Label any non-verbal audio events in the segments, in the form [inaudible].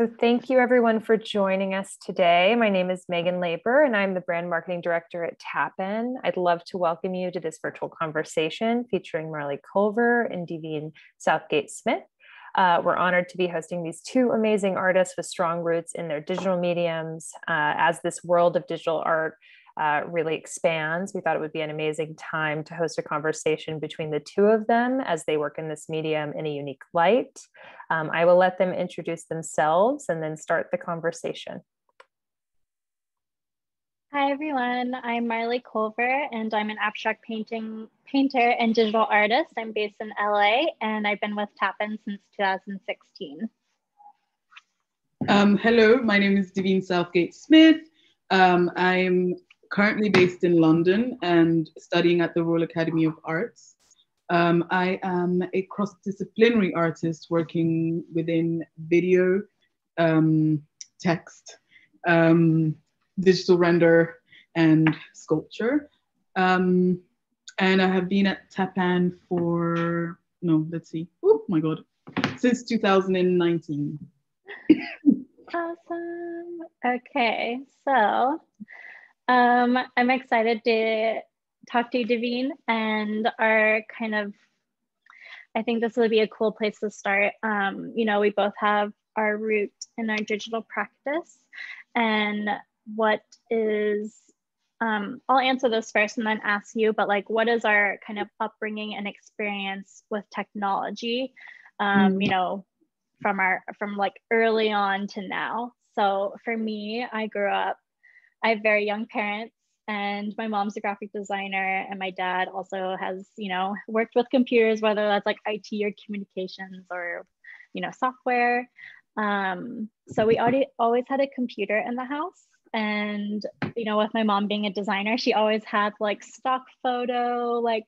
So, thank you everyone for joining us today. My name is Megan Labor, and I'm the brand marketing director at Tappan. I'd love to welcome you to this virtual conversation featuring Marleigh Culver and Divine Southgate Smith. Uh, we're honored to be hosting these two amazing artists with strong roots in their digital mediums. Uh, as this world of digital art uh, really expands, we thought it would be an amazing time to host a conversation between the two of them as they work in this medium in a unique light. Um, I will let them introduce themselves and then start the conversation. Hi everyone, I'm Marleigh Culver and I'm an abstract painting painter and digital artist. I'm based in LA and I've been with Tappan since 2016. Um, hello, my name is Divine Southgate Smith. Um, I'm currently based in London and studying at the Royal Academy of Arts. Um, I am a cross-disciplinary artist working within video, um, text, um, digital render, and sculpture. Um, and I have been at Tappan for, no, let's see, oh my God, since 2019. [laughs] awesome. Okay, so um, I'm excited to talk to you, Divine, and our kind of, I think this would be a cool place to start. Um, you know, we both have our root in our digital practice and what is um, I'll answer this first and then ask you, but like, what is our kind of upbringing and experience with technology? Um, mm. You know, from our from like early on to now. So for me, I grew up. I have very young parents, and my mom's a graphic designer, and my dad also has you know worked with computers, whether that's like IT or communications or you know software. Um, so we already always had a computer in the house and you know with my mom being a designer she always had like stock photo like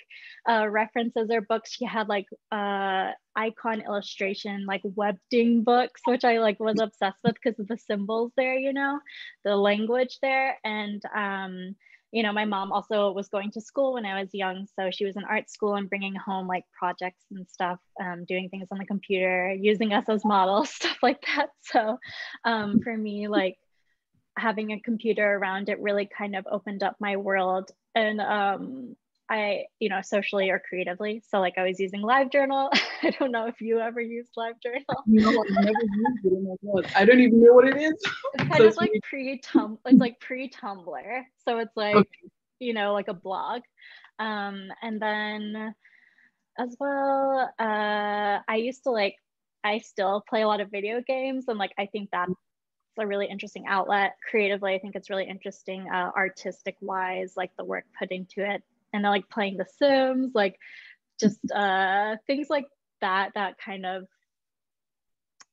uh, references or books. She had like uh, icon illustration like webding books which i like was obsessed with because of the symbols there you know the language there. And um you know my mom also was going to school when i was young so she was in art school and bringing home like projects and stuff um, doing things on the computer using us as models [laughs] stuff like that. So um, for me like having a computer around it really kind of opened up my world and um, I, you know, socially or creatively. So like I was using LiveJournal. [laughs] I don't know if you ever used LiveJournal. No, I've never used it. Oh my God. I don't even know what it is. It's [laughs] kind so of like pre-Tum it's like pre-Tumblr. So it's like, okay. you know, like a blog. Um, and then as well, uh, I used to like I still play a lot of video games and like I think that a really interesting outlet creatively. I think it's really interesting, uh, artistic wise, like the work put into it, and like playing The Sims, like just uh, things like that. That kind of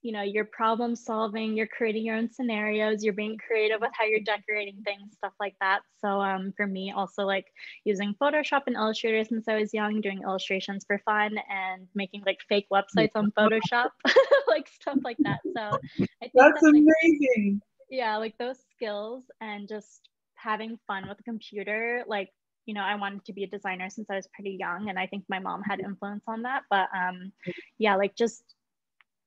you know you're problem solving you're creating your own scenarios you're being creative with how you're decorating things stuff like that so um, for me also like using photoshop and illustrator since i was young doing illustrations for fun and making like fake websites on photoshop [laughs] like stuff like that so I think that's, that's amazing like, yeah like those skills and just having fun with the computer like you know, I wanted to be a designer since I was pretty young, and I think my mom had influence on that. But um, yeah, like just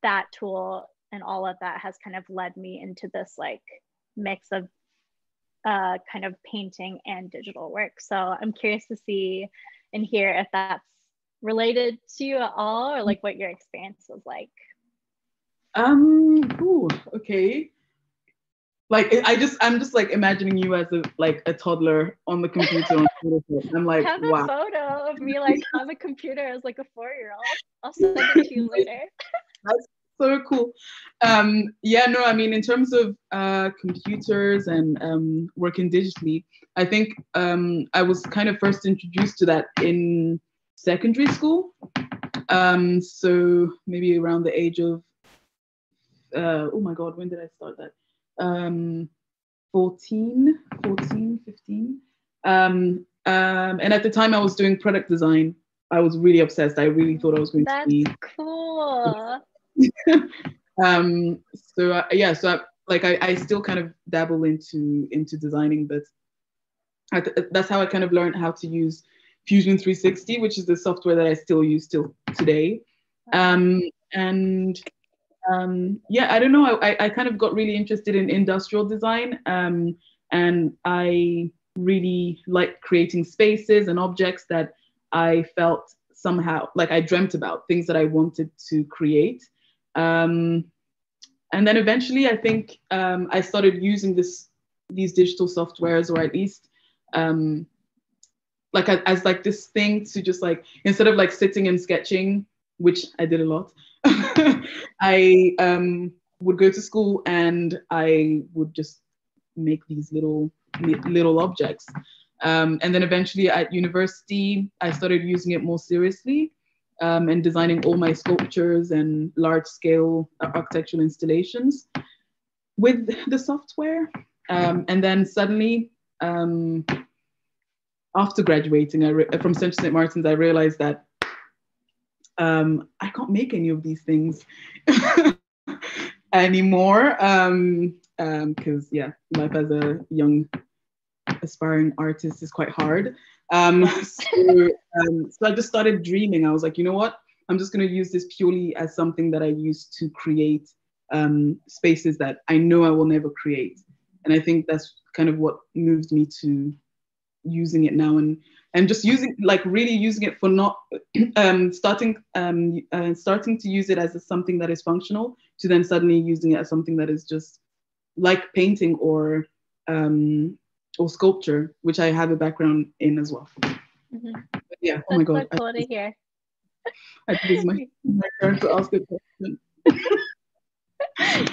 that tool and all of that has kind of led me into this like mix of uh, kind of painting and digital work. So I'm curious to see and hear if that's related to you at all or like what your experience was like. Um, ooh, okay. Like I just, I'm just like imagining you as a like a toddler on the computer. on [laughs] I'm like, I have a photo of me like on the computer as like a four-year-old. I'll send it to you [laughs] later. That's so cool. Um, yeah, no, I mean, in terms of uh, computers and um, working digitally, I think um, I was kind of first introduced to that in secondary school. Um, so maybe around the age of, uh, oh my God, when did I start that? Um, 14, 14, 15. Um, um, and at the time I was doing product design. I was really obsessed. I really thought I was going That's to be. That's cool. [laughs] um, so uh, yeah, so I, like I, I still kind of dabble into into designing, but th- that's how I kind of learned how to use Fusion 360, which is the software that I still use till today. Um, and um, yeah, I don't know. I, I kind of got really interested in industrial design, um, and I really like creating spaces and objects that I felt somehow like I dreamt about things that I wanted to create. Um, and then eventually, I think um, I started using this these digital softwares, or at least um, like as, as like this thing to just like instead of like sitting and sketching, which I did a lot. [laughs] I um, would go to school and I would just make these little little objects. Um, and then eventually at university, I started using it more seriously um, and designing all my sculptures and large scale architectural installations with the software. Um, and then suddenly, um, after graduating from Central St. Martin's, I realized that um, I can't make any of these things [laughs] anymore. Because, um, um, yeah, life as a young aspiring artist is quite hard. Um, [laughs] so, um, so I just started dreaming. I was like, you know what? I'm just going to use this purely as something that I use to create um, spaces that I know I will never create. And I think that's kind of what moved me to using it now and and just using like really using it for not [clears throat] um, starting um, uh, starting to use it as a, something that is functional to then suddenly using it as something that is just like painting or um, or sculpture, which I have a background in as well. Mm-hmm. Yeah. That's oh my god. So cool I, to hear. I think it's my, [laughs] my turn to ask a question.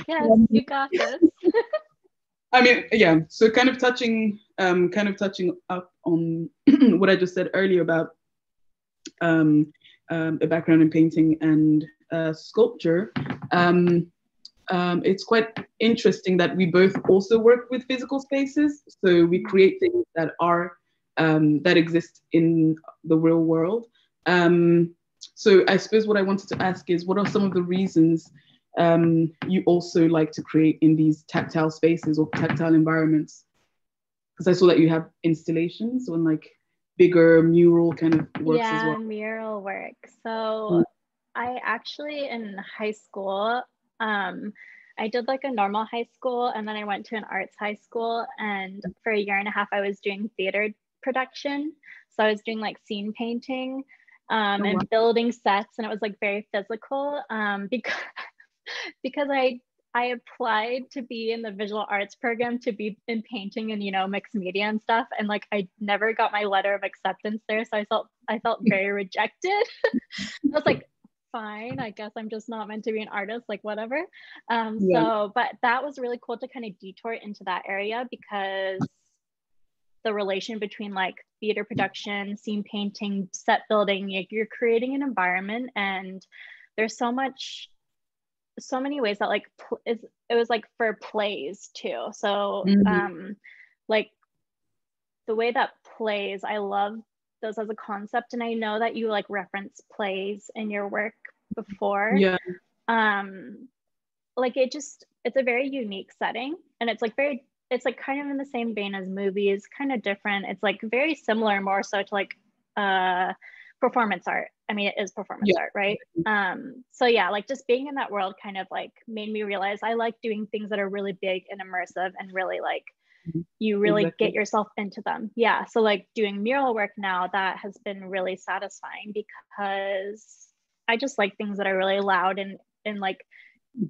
yes, um, you got this. [laughs] I mean, yeah. So kind of touching, um, kind of touching up on [clears throat] what I just said earlier about um, um, a background in painting and uh, sculpture. Um, um, it's quite interesting that we both also work with physical spaces. So we create things that are um, that exist in the real world. Um, so I suppose what I wanted to ask is, what are some of the reasons um, you also like to create in these tactile spaces or tactile environments? Because I saw that you have installations on like bigger mural kind of works yeah, as well. Yeah, mural work. So mm. I actually in high school um, I did like a normal high school and then I went to an arts high school. And for a year and a half, I was doing theater production. So I was doing like scene painting um, oh, and wow. building sets. And it was like very physical um, [laughs] because, because I, I applied to be in the visual arts program to be in painting and you know mixed media and stuff and like I never got my letter of acceptance there so I felt I felt [laughs] very rejected. [laughs] I was like fine. I guess I'm just not meant to be an artist, like whatever. Um, yeah. So, but that was really cool to kind of detour into that area because the relation between like theater production, scene painting, set building, you're creating an environment and there's so much so many ways that like is it was like for plays too so mm-hmm. um like the way that plays i love those as a concept and i know that you like reference plays in your work before. Yeah. Um like it just it's a very unique setting and it's like very it's like kind of in the same vein as movies kind of different. It's like very similar more so to like uh performance art. I mean it is performance yeah. art right? Um so yeah like just being in that world kind of like made me realize i like doing things that are really big and immersive and really like you really exactly. get yourself into them. Yeah. So like doing mural work now, that has been really satisfying because I just like things that are really loud and and like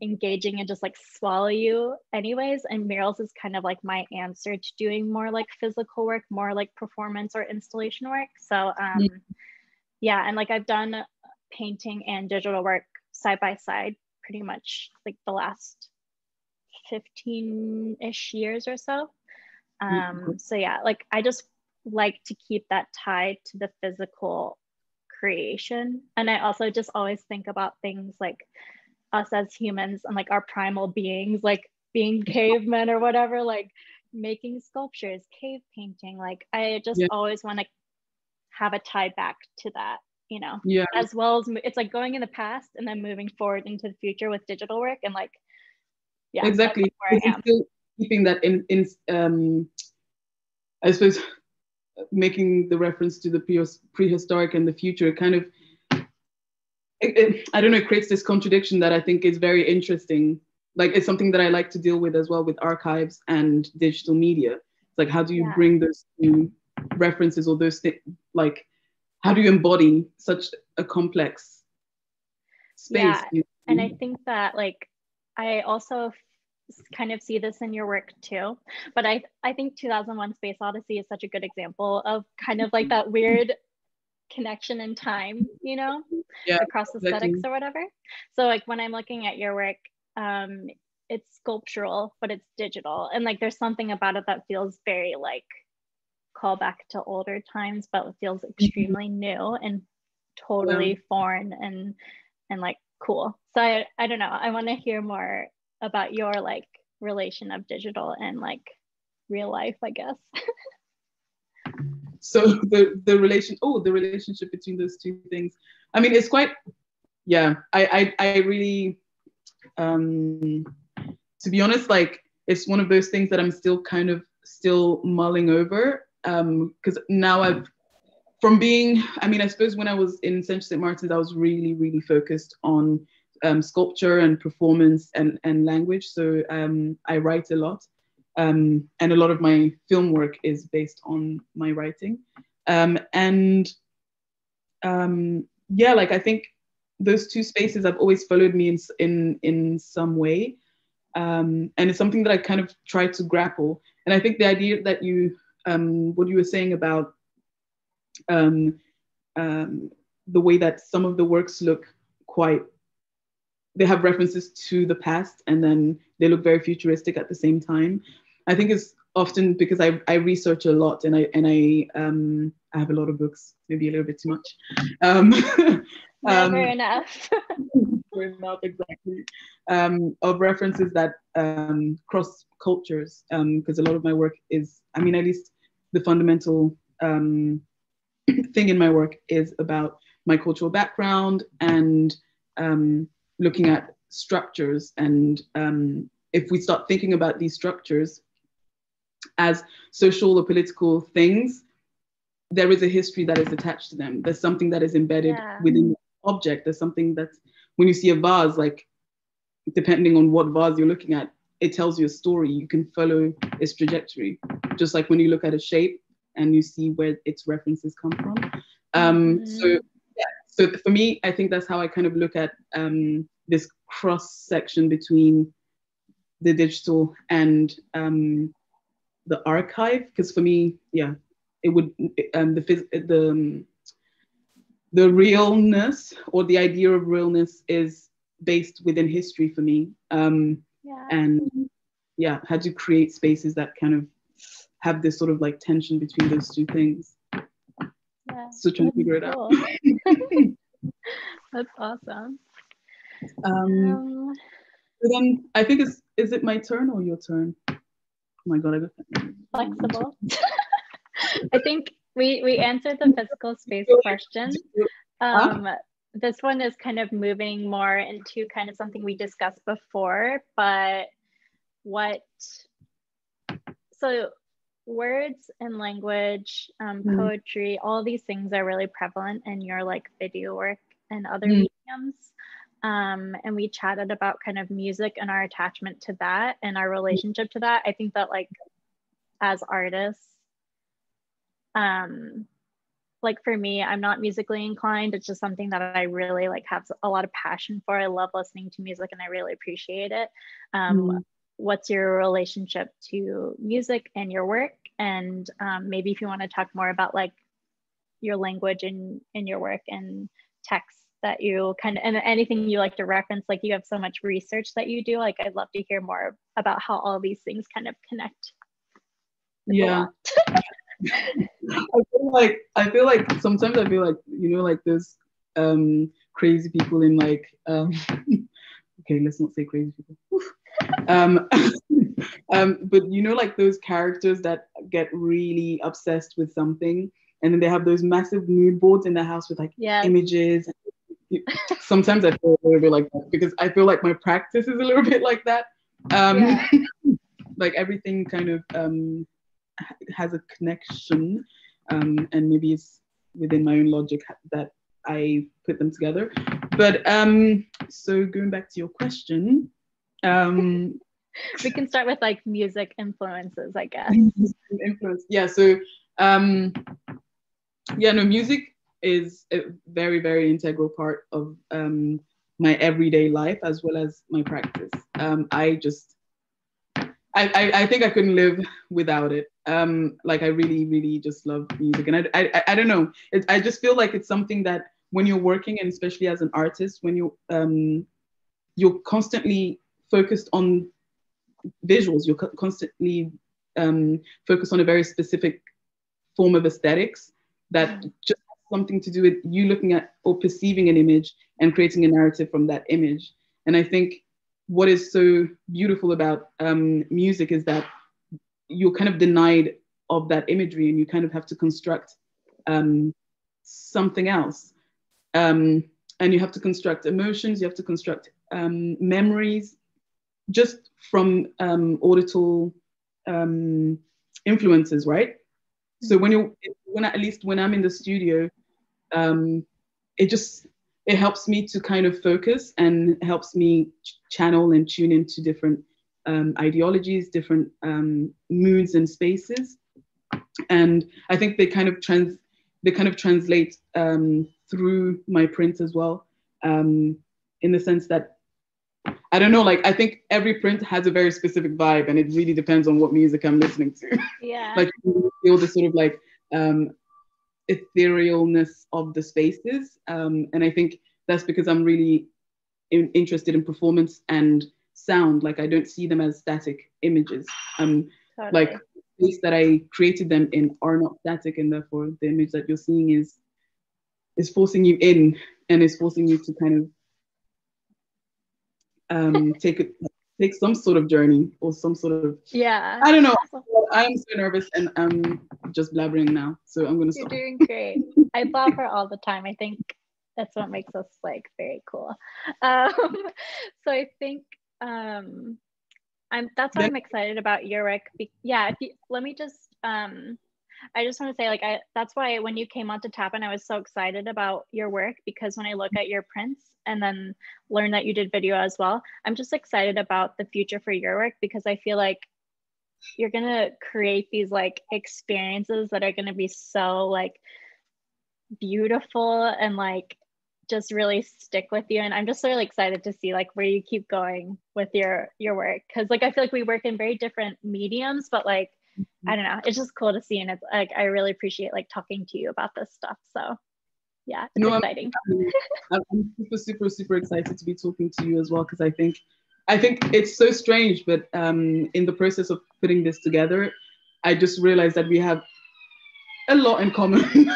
engaging and just like swallow you anyways. And murals is kind of like my answer to doing more like physical work, more like performance or installation work. So um yeah, yeah and like I've done painting and digital work side by side pretty much like the last 15 ish years or so. Mm-hmm. Um, so yeah, like I just like to keep that tied to the physical creation. And I also just always think about things like us as humans and like our primal beings, like being [laughs] cavemen or whatever, like making sculptures, cave painting. Like I just yeah. always want to have a tie back to that, you know, yeah. as well as it's like going in the past and then moving forward into the future with digital work and like, yeah, exactly. Where I am. Still, keeping that in, in um, I suppose, making the reference to the prehistoric and the future, kind of it, it, I don't know, it creates this contradiction that I think is very interesting. Like it's something that I like to deal with as well with archives and digital media. It's like how do you Yeah. bring those two references or those things like how do you embody such a complex space? Yeah, And? I think that like I also kind of see this in your work too. But I I think 2001 Space Odyssey is such a good example of kind of like that weird connection in time, you know, Yeah, across aesthetics or whatever. So like when I'm looking at your work, um, it's sculptural, but it's digital, and like there's something about it that feels very like call back to older times, but it feels extremely new and totally foreign and and like cool. So I, I don't know. I want to hear more about your like relation of digital and like real life, I guess. [laughs] so the the relation oh the relationship between those two things i mean it's quite yeah i i, I really um to be honest like it's one of those things that i'm still kind of still mulling over um because now i've from being i mean i suppose when i was in central st martins i was really really focused on um, sculpture and performance and, and language. So um, i write a lot um, and a lot of my film work is based on my writing. Um, and um, yeah like i think those two spaces have always followed me in in, in some way. Um, and it's something that i kind of try to grapple. And i think the idea that you what you were saying about the way that some of the works look quite they have references to the past and then they look very futuristic at the same time I think it's often because I, I research a lot and I and I um I have a lot of books, maybe a little bit too much. Um, [laughs] Never um, enough. [laughs] enough exactly um, of references that um, cross cultures because a lot of my work is I mean at least the fundamental um, [clears throat] thing in my work is about my cultural background and um, looking at structures and um, if we start thinking about these structures as social or political things, there is a history that is attached to them. There's something that is embedded Yeah. within the object. There's something that when you see a vase, like depending on what vase you're looking at, it tells you a story. You can follow its trajectory. Just like when you look at a shape and you see where its references come from. Um, Mhm. So so for me, I think that's how I kind of look at um, this cross section between the digital and um, the archive. Because for me, yeah, it would um, the the um, the realness or the idea of realness is based within history for me. Um, yeah. and yeah, had to create spaces that kind of have this sort of like tension between those two things. Yeah. So trying to figure it out. That's [laughs] [laughs] awesome. Um, Um, then I think it's is it my turn or your turn? Oh my god, I got flexible. [laughs] I think we we answered the physical space question. Um, this one is kind of moving more into kind of something we discussed before, but what so words and language, um, Mm. poetry, all these things are really prevalent in your like video work and other Mm. mediums. Um, and we chatted about kind of music and our attachment to that and our relationship to that. I think that like as artists, um, like for me, I'm not musically inclined. It's just something that I really like have a lot of passion for. I love listening to music and I really appreciate it. Um, Mm. What's your relationship to music and your work? And um, maybe if you want to talk more about like your language in in your work and text that you kind of and anything you like to reference like you have so much research that you do like i'd love to hear more about how all these things kind of connect Yeah. [laughs] I feel like I feel like sometimes I feel like you know like those um crazy people in like um [laughs] okay let's not say crazy people Oof. Um [laughs] um but you know like those characters that get really obsessed with something and then they have those massive mood boards in their house with like yeah images [laughs] sometimes I feel a little bit like that because I feel like my practice is a little [laughs] bit like that um Yeah. like everything kind of um has a connection um, and maybe it's within my own logic that I put them together. But um, so going back to your question, um, [laughs] we can start with like music influences, I guess. Influence, yeah. So um, yeah, no, music is a very very integral part of um, my everyday life as well as my practice. Um, I just I, I, I think I couldn't live without it. Um, like I really, really just love music, and I, I, I don't know. It, I just feel like it's something that when you're working, and especially as an artist, when you um, you're constantly focused on visuals, you're constantly um, focused on a very specific form of aesthetics that just has something to do with you looking at or perceiving an image and creating a narrative from that image. And I think what is so beautiful about um, music is that you're kind of denied of that imagery and you kind of have to construct um, something else. Um, and you have to construct emotions, you have to construct um, memories just from um, auditory um, influences, right? So when you, when at least when I'm in the studio, um, it just it helps me to kind of focus and helps me channel and tune into different um, ideologies, different um, moods and spaces. And I think they kind of trans they kind of translate um, through my print as well, um, in the sense that I don't know, like I think every print has a very specific vibe, and it really depends on what music I'm listening to. Yeah. [laughs] like you feel the sort of like um, etherealness of the spaces. Um, and I think that's because I'm really in, interested in performance and sound. Like I don't see them as static images. Um, totally. like space that I created them in are not static, and therefore the image that you're seeing is is forcing you in and is forcing you to kind of um, take it take some sort of journey or some sort of yeah. I don't know. I'm so nervous and i'm just blabbering now. So i'm gonna stop. you're doing great. I blabber all the time. I think that's what makes us like very cool. Um, [laughs] so i think um i'm that's why i'm excited about your work Be- yeah you, let me just um I just want to say, like, I that's why when you came onto Tappan, I was so excited about your work because when I look at your prints and then learn that you did video as well, I'm just excited about the future for your work because I feel like you're gonna create these like experiences that are gonna be so like beautiful and like just really stick with you. And i'm just really excited to see like where you keep going with your your work because like i feel like we work in very different mediums but like I don't know. It's just cool to see, and it's like I really appreciate like talking to you about this stuff. So, yeah, it's no, exciting. [laughs] I'm, I'm, super, super, super excited to be talking to you as well because I think, I think it's so strange, but um, in the process of putting this together, I just realized that we have a lot in common, [laughs]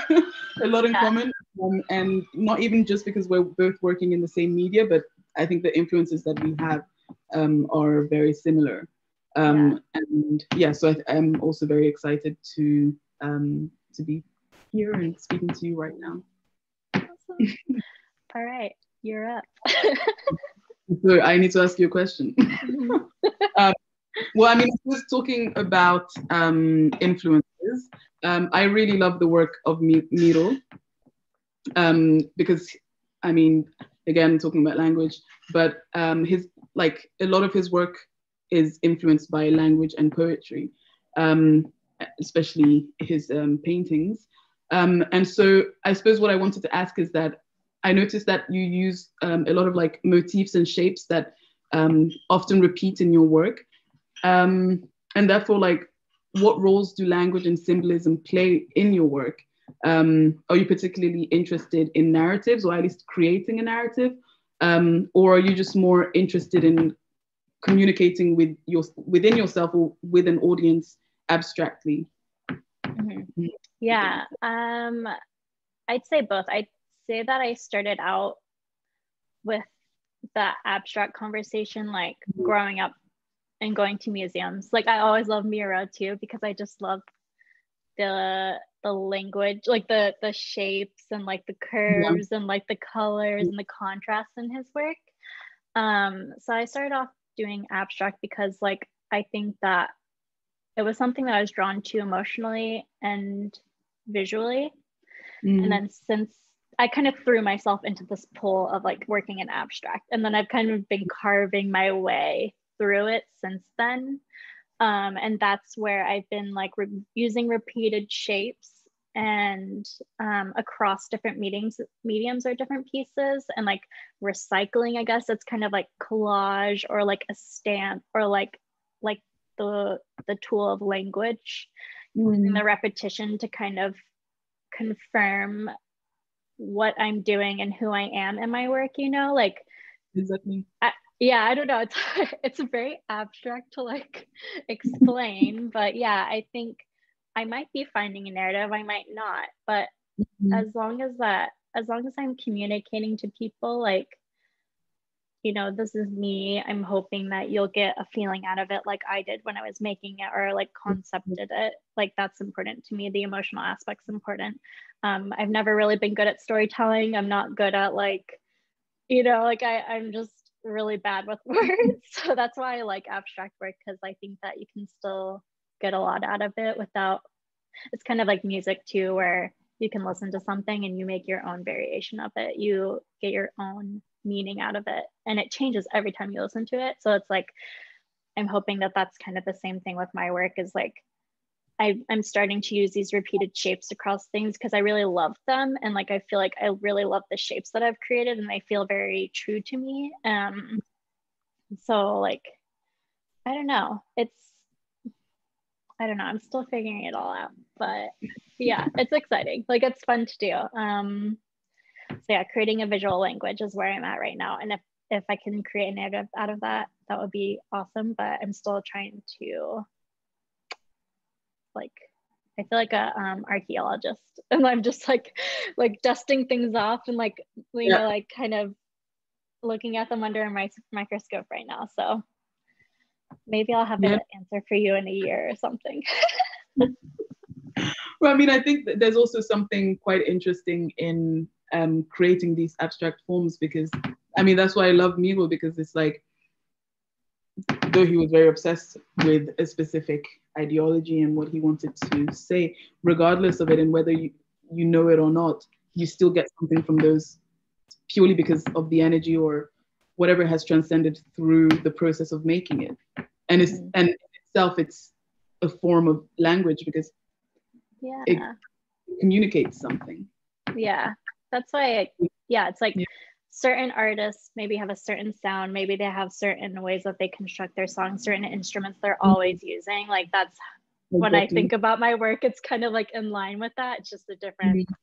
a lot in yeah. common, um, and not even just because we're both working in the same media, but I think the influences that we have um, are very similar. Um, yeah. And yeah, so I, am also very excited to um, to be here and speaking to you right now. Awesome. [laughs] All right, you're up. so I need to ask you a question. [laughs] [laughs] Um, well, I mean, just talking about um, influences. Um, I really love the work of Miro um, because, I mean, again, talking about language, but um, his like a lot of his work is influenced by language and poetry, um, especially his um, paintings. Um, and so I suppose what I wanted to ask is that I noticed that you use um, a lot of like motifs and shapes that um, often repeat in your work. Um, and therefore, like, what roles do language and symbolism play in your work? are you particularly interested in narratives or at least creating a narrative? or are you just more interested in communicating with your within yourself or with an audience abstractly mm-hmm. yeah um i'd say both i'd say that i started out with the abstract conversation like mm-hmm. growing up and going to museums like i always love miro too because i just love the the language like the the shapes and like the curves yeah. and like the colors and the contrast in his work um so i started off doing abstract because like I think that it was something that I was drawn to emotionally and visually. Mm. And then since I kind of threw myself into this pool of like working in abstract. And then I've kind of been carving my way through it since then. Um, and that's where I've been like re- using repeated shapes and um, across different meetings, mediums or different pieces and like recycling, I guess it's kind of like collage or like a stamp or like like the the tool of language mm. and the repetition to kind of confirm what I'm doing and who I am in my work, you know, like exactly. I, yeah, I don't know. It's [laughs] it's very abstract to like [laughs] explain, but yeah, I think I might be finding a narrative, I might not, but mm-hmm. as long as that as long as I'm communicating to people like you know, this is me. I'm hoping that you'll get a feeling out of it like I did when I was making it or like concepted it. Like that's important to me. The emotional aspect's important. Um, I've never really been good at storytelling. I'm not good at like, you know, like I, I'm just really bad with [laughs] words. so that's why I like abstract work because I think that you can still get a lot out of it without, it's kind of like music too, where you can listen to something and you make your own variation of it. You get your own meaning out of it and it changes every time you listen to it. So it's like i'm hoping that that's kind of the same thing with my work is like I, i'm starting to use these repeated shapes across things because i really love them. And like i feel like i really love the shapes that i've created and they feel very true to me. Um so like i don't know. It's I don't know. I'm still figuring it all out, but yeah, it's exciting. Like it's fun to do. Um, so yeah, creating a visual language is where I'm at right now. And if, if I can create a narrative out of that, that would be awesome. But I'm still trying to like, I feel like a um, archaeologist [laughs] and I'm just like, like dusting things off and like, you yeah. know, like kind of looking at them under a microscope right now. So maybe I'll have yeah. an answer for you in a year or something. [laughs] well, I mean, I think there's also something quite interesting in um, creating these abstract forms because I mean that's why I love Miro because it's like though he was very obsessed with a specific ideology and what he wanted to say, regardless of it and whether you, you know it or not, you still get something from those purely because of the energy or whatever has transcended through the process of making it. And it's mm-hmm. and itself it's a form of language because yeah. it communicates something. Yeah that's why I, yeah it's like yeah. certain artists maybe have a certain sound maybe they have certain ways that they construct their songs certain instruments they're mm-hmm. always using like that's when i think about my work it's kind of like in line with that it's just a different mm-hmm.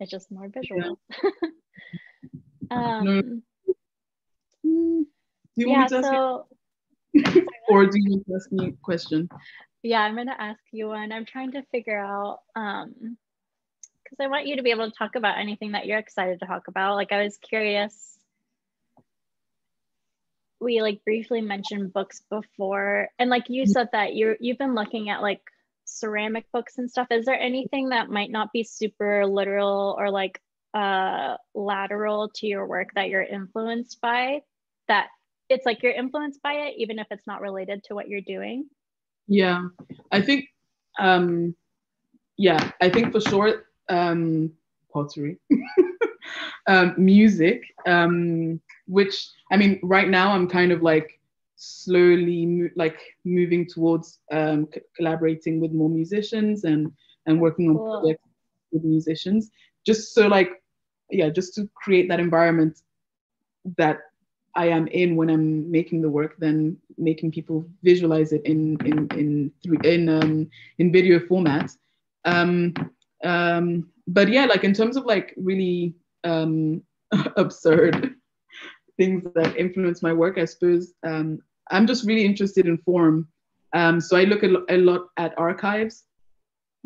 it's just more visual [laughs] yeah. um yeah so [laughs] or do you ask me a question yeah i'm going to ask you one i'm trying to figure out um because I want you to be able to talk about anything that you're excited to talk about. Like I was curious. We like briefly mentioned books before, and like you said that you're you've been looking at like ceramic books and stuff. Is there anything that might not be super literal or like uh lateral to your work that you're influenced by? That it's like you're influenced by it, even if it's not related to what you're doing. Yeah, I think um yeah, I think for sure um, pottery, [laughs] um, music, um, which I mean, right now I'm kind of like slowly mo- like moving towards um, c- collaborating with more musicians and and working on cool. projects with musicians, just so like yeah, just to create that environment that I am in when I'm making the work, then making people visualize it in in in in um, in video format. Um, um, but yeah, like in terms of like really um, [laughs] absurd things that influence my work, I suppose um, I'm just really interested in form. Um, so I look a, a lot at archives,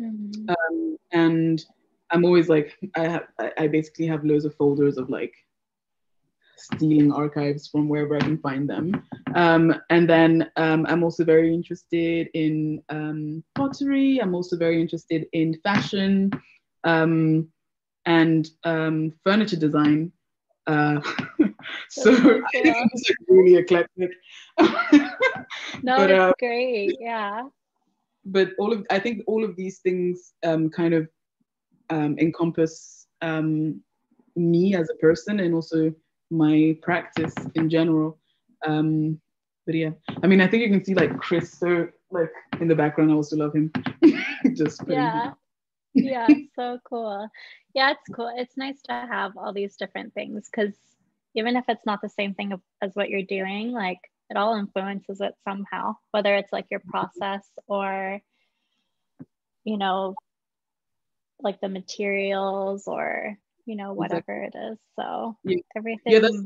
mm-hmm. um, and I'm always like I have I basically have loads of folders of like stealing archives from wherever I can find them. Um, and then um, I'm also very interested in um, pottery. I'm also very interested in fashion um, and um, furniture design. Uh, [laughs] so it's [laughs] like really eclectic. [laughs] no, but, uh, great. Yeah. But all of I think all of these things um, kind of encompass me as a person and also my practice in general. Um, but yeah, I mean, I think you can see like Chris, so like in the background, I also love him. [laughs] Just yeah, yeah, [laughs] so cool. Yeah, it's cool. It's nice to have all these different things because even if it's not the same thing as what you're doing, like it all influences it somehow, whether it's like your process or, you know, like the materials or, you know, whatever exactly. it is. So yeah. everything. Yeah, that's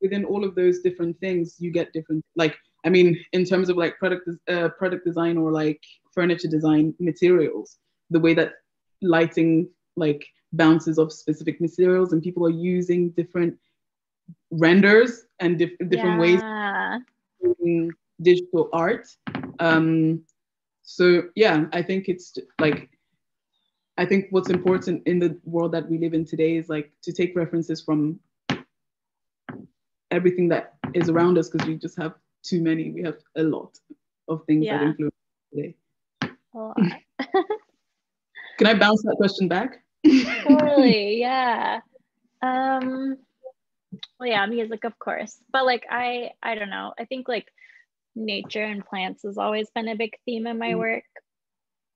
within all of those different things, you get different, like, I mean, in terms of like product, uh, product design or like furniture design materials, the way that lighting like bounces off specific materials and people are using different renders and dif- different yeah. ways digital art. Um, so yeah, I think it's like I think what's important in the world that we live in today is like to take references from everything that is around us because we just have too many. We have a lot of things yeah. that influence today. [laughs] Can I bounce that question back? [laughs] totally, [laughs] yeah. Um, well, yeah, music, of course. But like, I, I don't know. I think like nature and plants has always been a big theme in my mm. work,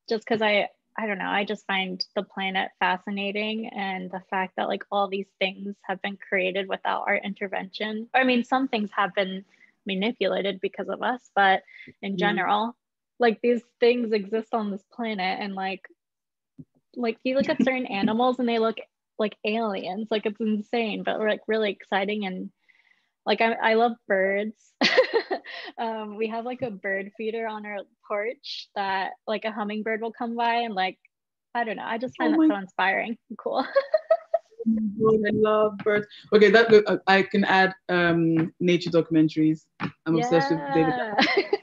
just because I, I don't know. I just find the planet fascinating, and the fact that like all these things have been created without our intervention. I mean, some things have been manipulated because of us, but in general, like these things exist on this planet, and like like you look at [laughs] certain animals and they look like aliens like it's insane but like really exciting and like i, I love birds [laughs] um, we have like a bird feeder on our porch that like a hummingbird will come by and like i don't know i just find oh that so inspiring [laughs] cool I love birds. Okay, that uh, I can add um, nature documentaries. I'm yeah. obsessed with David. [laughs]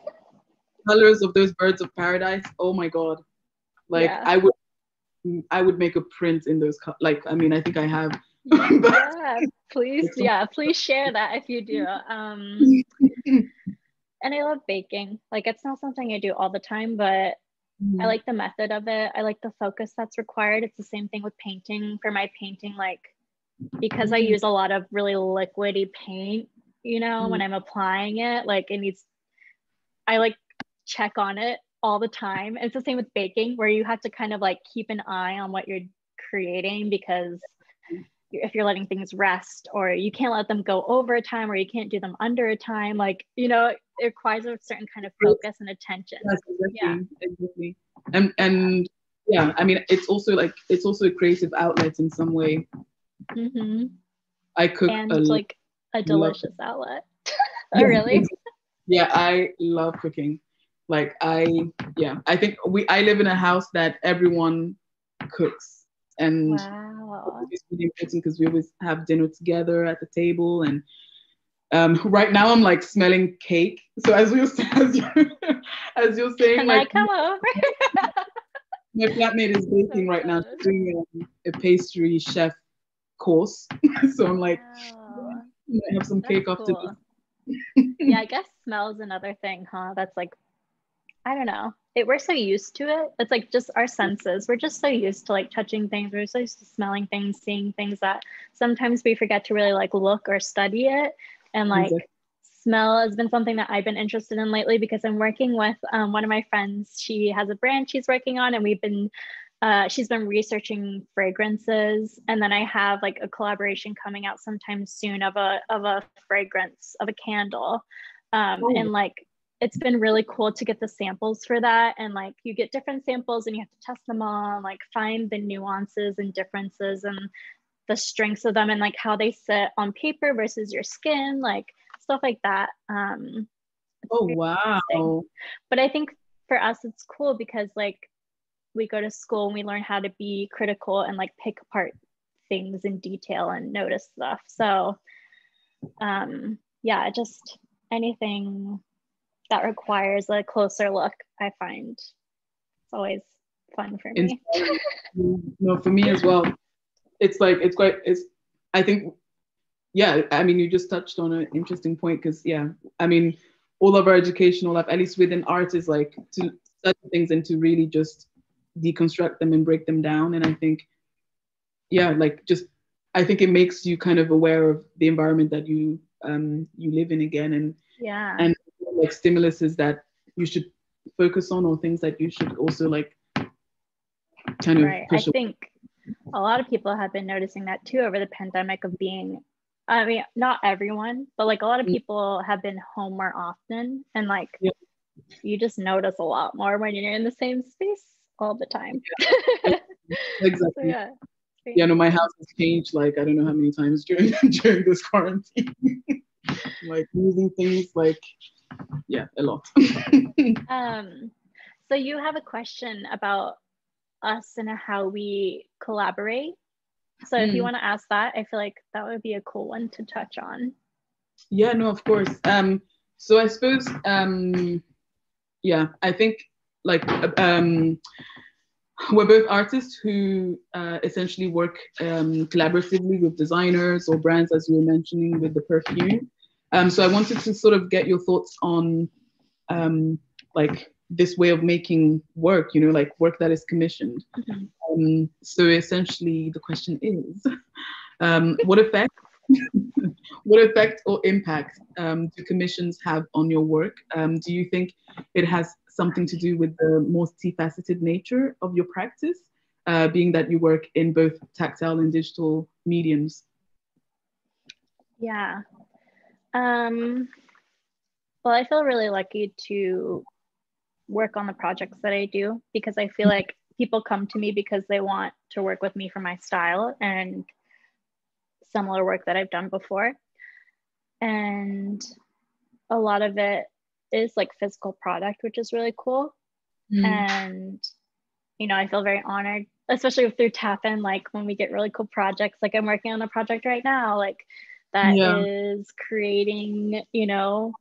Colors of those birds of paradise. Oh my god! Like yeah. I would I would make a print in those. Like, I mean, I think I have. Yeah, please, [laughs] yeah, please share that if you do. Um, and I love baking. Like, it's not something I do all the time, but mm. I like the method of it. I like the focus that's required. It's the same thing with painting. For my painting, like, because I use a lot of really liquidy paint, you know, mm. when I'm applying it, like, it needs. I like check on it all the time. It's the same with baking, where you have to kind of like keep an eye on what you're creating because if you're letting things rest or you can't let them go over a time or you can't do them under a time, like, you know, it requires a certain kind of focus and attention. Yes, exactly, yeah. Exactly. And, and yeah, I mean, it's also like, it's also a creative outlet in some way. Mm-hmm. I cook and a like a delicious outlet. [laughs] oh, really? Yeah, I love cooking like i yeah i think we i live in a house that everyone cooks and wow. It's really important because we always have dinner together at the table and um, right now I'm like smelling cake. So as [laughs] you as you as you're saying, Can like, I come over? [laughs] my flatmate is [laughs] baking right now, doing a, a, pastry chef course. so I'm like, wow. I have some cake after this. yeah, I guess smell is another thing, huh? That's like I don't know. It, we're so used to it. It's like just our senses. We're just so used to like touching things. We're so used to smelling things, seeing things that sometimes we forget to really like look or study it. And like exactly. smell has been something that I've been interested in lately because I'm working with um, one of my friends. She has a brand she's working on, and we've been uh, she's been researching fragrances and then i have like a collaboration coming out sometime soon of a of a fragrance of a candle um, oh. and like it's been really cool to get the samples for that. And like you get different samples and you have to test them all and like find the nuances and differences and the strengths of them and like how they sit on paper versus your skin like stuff like that. Um oh wow. But i think for us it's cool because like we go to school and we learn how to be critical and like pick apart things in detail and notice stuff. So um yeah just anything that requires a closer look, I find it's always fun for me. no, for me as well. It's like it's quite it's I think yeah, I mean you just touched on an interesting point because yeah, I mean all of our educational life, at least within art, is like to study things and to really just deconstruct them and break them down. And I think, yeah, like just I think it makes you kind of aware of the environment that you um, you live in again, and yeah, and like stimuluses that you should focus on, or things that you should also like kind of. Right. I think a lot of people have been noticing that too over the pandemic of being. I mean, not everyone, but like a lot of mm. people have been home more often, and like yeah. you just notice a lot more when you're in the same space all the time. Yeah. [laughs] exactly. so, yeah yeah, no, my house has changed like I don't know how many times during [laughs] during this quarantine. Like moving things like yeah, a lot. [laughs] um so you have a question about us and how we collaborate. So if you hmm. want to ask that, I feel like that would be a cool one to touch on. Yeah, no, of course. Um so I suppose um yeah, I think like um we're both artists who uh, essentially work um, collaboratively with designers or brands, as you were mentioning with the perfume. Um, so I wanted to sort of get your thoughts on um, like this way of making work, you know, like work that is commissioned. Mm-hmm. Um, so essentially, the question is, um, what effect, [laughs] what effect or impact um, do commissions have on your work? do you think it has something to do with the most multifaceted nature of your practice, uh, being that you work in both tactile and digital mediums? Yeah. Um, well, I feel really lucky to work on the projects that I do because I feel like people come to me because they want to work with me for my style and similar work that I've done before. And a lot of it is like physical product, which is really cool. Mm. And you know, I feel very honored, especially through Tappan, like when we get really cool projects. Like I'm working on a project right now, like that yeah. is creating, you know,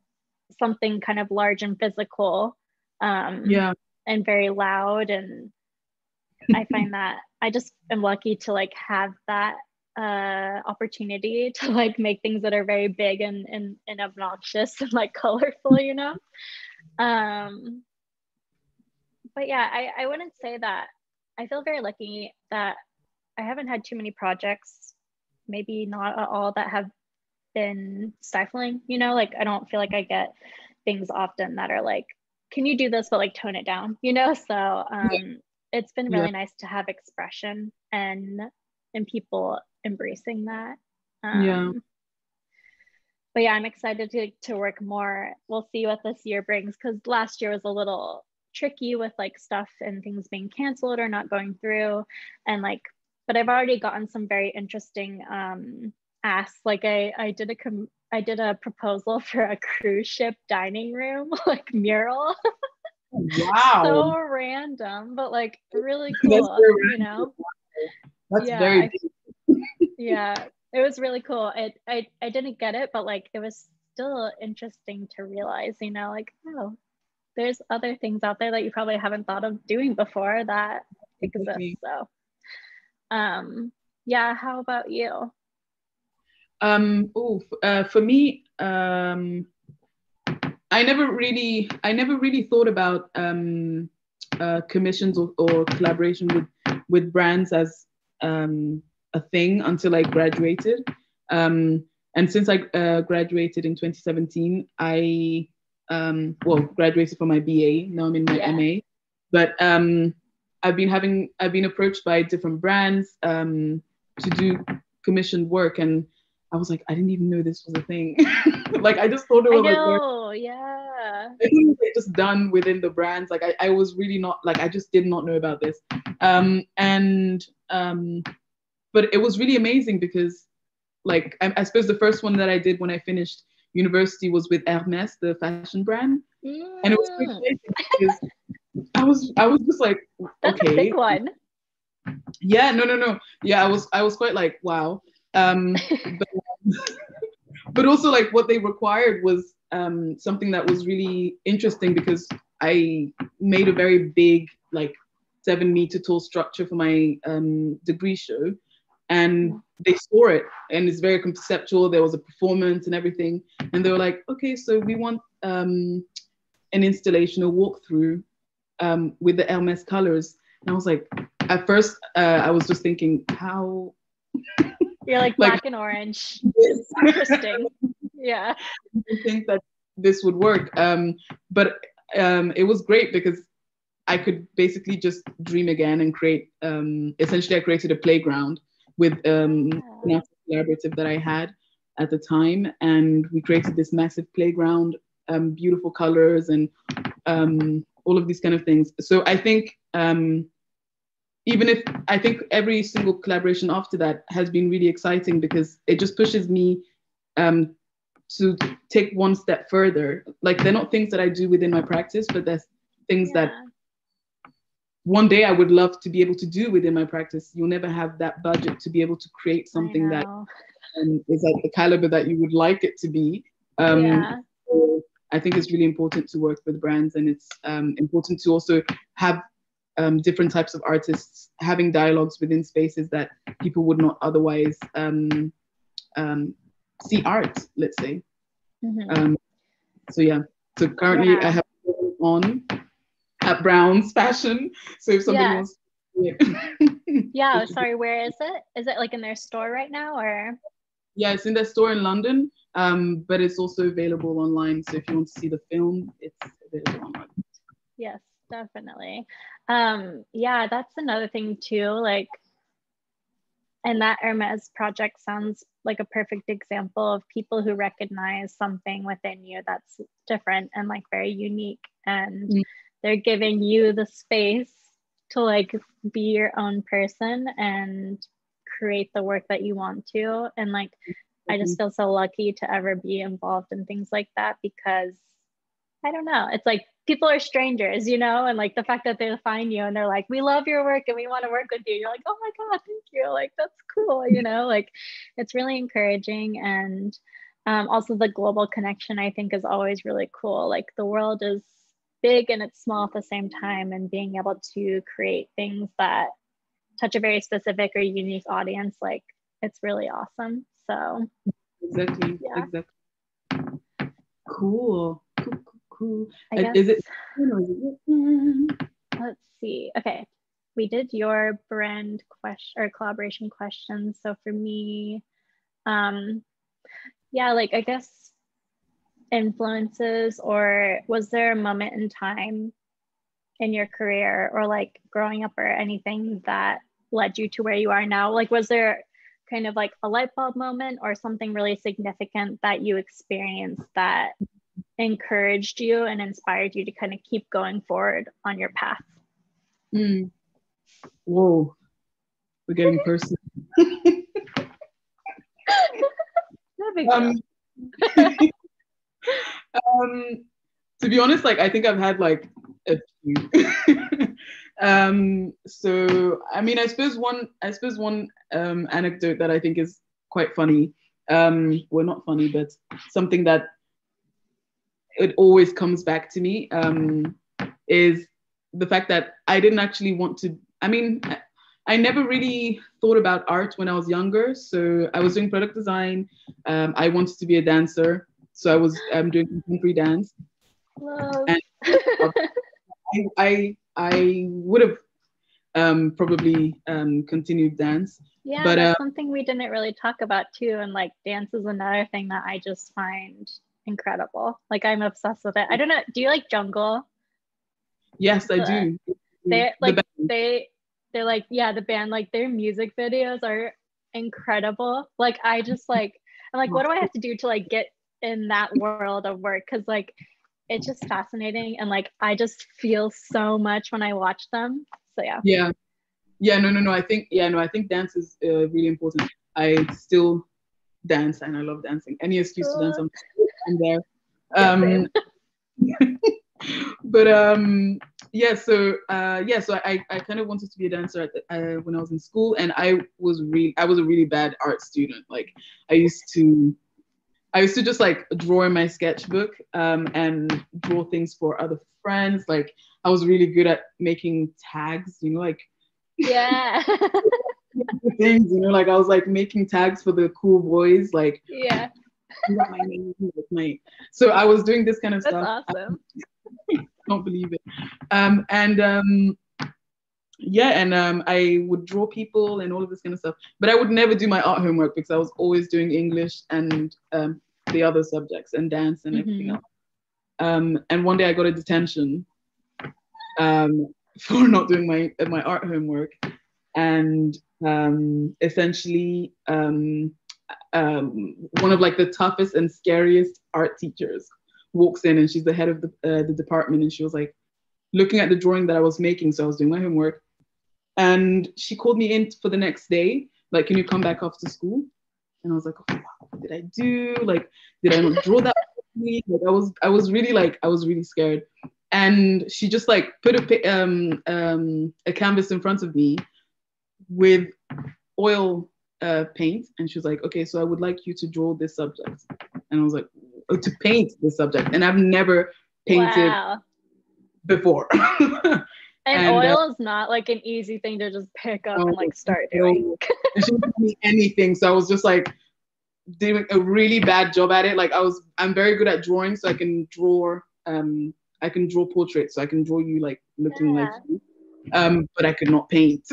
something kind of large and physical. Um yeah. and very loud. And I [laughs] find that I just am lucky to like have that uh, opportunity [laughs] to like make things that are very big and, and, and obnoxious and like colorful, you know? Um, but yeah, I, I wouldn't say that. I feel very lucky that I haven't had too many projects, maybe not at all, that have been stifling, you know? Like, I don't feel like I get things often that are like, can you do this, but like tone it down, you know? So um, yeah. it's been really yeah. nice to have expression and and people embracing that. Um, yeah. But yeah, I'm excited to, to work more. We'll see what this year brings because last year was a little tricky with like stuff and things being canceled or not going through. And like, but I've already gotten some very interesting um, asks. Like I, I did a com- I did a proposal for a cruise ship dining room, [laughs] like mural. [laughs] Wow. so random, but like really cool, you know? That's yeah, very yeah, it was really cool. It I I didn't get it, but like it was still interesting to realize, you know, like oh, there's other things out there that you probably haven't thought of doing before that exist. So, um, yeah. How about you? Um. Oh, uh, for me, um, I never really, I never really thought about um, uh, commissions or, or collaboration with with brands as um a thing until I graduated. Um, and since I uh, graduated in 2017, I um, well graduated from my BA. Now I'm in my yeah. MA, but um, I've been having I've been approached by different brands um, to do commissioned work, and I was like, I didn't even know this was a thing. [laughs] like I just thought it was I know, like, yeah. It was just done within the brands. Like I, I was really not like I just did not know about this. Um, and um, but it was really amazing because like I, I, suppose the first one that I did when I finished university was with Hermes, the fashion brand. Mm. And it was really because I was I was just like That's okay. a big one. Yeah, no, no, no. Yeah, I was I was quite like, wow. Um [laughs] but, but also like what they required was um something that was really interesting because I made a very big like seven meter tall structure for my um, degree show and they saw it and it's very conceptual there was a performance and everything and they were like okay so we want um, an installation a walkthrough um, with the hermes colors and i was like at first uh, i was just thinking how You're like [laughs] black and orange. [laughs] Interesting. yeah. I think that this would work. Um, but um, it was great because I could basically just dream again and create. Um, essentially, I created a playground with um, yeah. collaborative that I had at the time, and we created this massive playground, um, beautiful colors, and um, all of these kind of things. So I think um, even if I think every single collaboration after that has been really exciting because it just pushes me um, to take one step further. Like they're not things that I do within my practice, but there's things yeah. that one day I would love to be able to do within my practice. You'll never have that budget to be able to create something that um, is at the caliber that you would like it to be. Um, yeah. I think it's really important to work with brands, and it's um, important to also have um, different types of artists having dialogues within spaces that people would not otherwise um, um, see art, let's say. Mm-hmm. Um, so yeah, so currently yeah. I have on at Brown's Fashion. So if somebody [laughs] yeah. wants, yeah. yeah. Sorry, where is it? Is it like in their store right now, or? Yeah, it's in their store in London, um, but it's also available online. So if you want to see the film, it's available online. Yes, definitely. Um, yeah, that's another thing too. Like and that Hermes project sounds like a perfect example of people who recognize something within you that's different and like very unique. And mm-hmm. they're giving you the space to like be your own person and create the work that you want to. And like, mm-hmm. I just mm-hmm. feel so lucky to ever be involved in things like that because I don't know. It's like people are strangers, you know, and like the fact that they find you and they're like, we love your work and we want to work with you. You're like, oh my God, thank you. Like, that's cool, you know, like it's really encouraging. And um, also the global connection, I think, is always really cool. Like, the world is big and it's small at the same time, and being able to create things that touch a very specific or unique audience, like, it's really awesome. So, exactly. Yeah. Exactly. Cool. cool, cool cool. I guess, is it? [laughs] Let's see. Okay, we did your brand question or collaboration questions. So for me, um, yeah, like I guess influences, or was there a moment in time in your career or like growing up or anything that led you to where you are now? Like, was there kind of like a light bulb moment or something really significant that you experienced that encouraged you and inspired you to kind of keep going forward on your path? Mm. Whoa, we're getting personal. um, [laughs] um, to be honest, like I think I've had like a few. [laughs] um, so I mean, I suppose one, I suppose one um, anecdote that I think is quite funny. Um, well, not funny, but something that it always comes back to me um, is the fact that I didn't actually want to. I mean, I never really thought about art when I was younger. So I was doing product design. Um, I wanted to be a dancer, so I was um, doing contemporary dance. And, [laughs] I, I, I would have um, probably um, continued dance. Yeah, but, that's uh, something we didn't really talk about too. And like dance is another thing that I just find incredible. Like I'm obsessed with it. I don't know. Do you like Jungle? Yes, I do. They like the they they're like yeah the band like their music videos are incredible. Like I just like I'm like what do I have to do to like get in that world of work? Because like it's just fascinating and like I just feel so much when I watch them. So yeah. Yeah. Yeah, no, no, no. I think yeah, no, I think dance is uh, really important. I still dance and I love dancing. Any excuse to dance, I'm, I'm there. Um, [laughs] but um, yeah, so uh, yeah, so I, I kind of wanted to be a dancer at the, uh, when I was in school, and I was really I was a really bad art student. Like I used to. I used to just like draw in my sketchbook um, and draw things for other friends. Like I was really good at making tags, you know, like yeah. [laughs] things, you know, like I was like making tags for the cool boys, like yeah. my name, my, so I was doing this kind of That's stuff. Awesome. I [laughs] can't believe it. Um, and um, yeah, and um, I would draw people and all of this kind of stuff. But I would never do my art homework because I was always doing English and um, the other subjects and dance and everything mm-hmm. else. Um, and one day I got a detention um, [laughs] for not doing my my art homework, and um, essentially um, um, one of like the toughest and scariest art teachers walks in, and she's the head of the uh, the department, and she was like looking at the drawing that I was making, so I was doing my homework, and she called me in for the next day, like, can you come back after school? And I was like, oh, what did I do? Like, did I not draw that? Like, I was, I was really like, I was really scared and she just like put a um, um, a canvas in front of me with oil uh, paint, and she was like, "Okay, so I would like you to draw this subject," and I was like, oh, "To paint this subject," and I've never painted wow. before. [laughs] and, and, oil uh, is not like an easy thing to just pick up and like start doing. and she didn't me anything, so I was just like doing a really bad job at it. Like I was, I'm very good at drawing, so I can draw um, I can draw portraits, so I can draw you like looking yeah. like you. Um, but I could not paint. [laughs]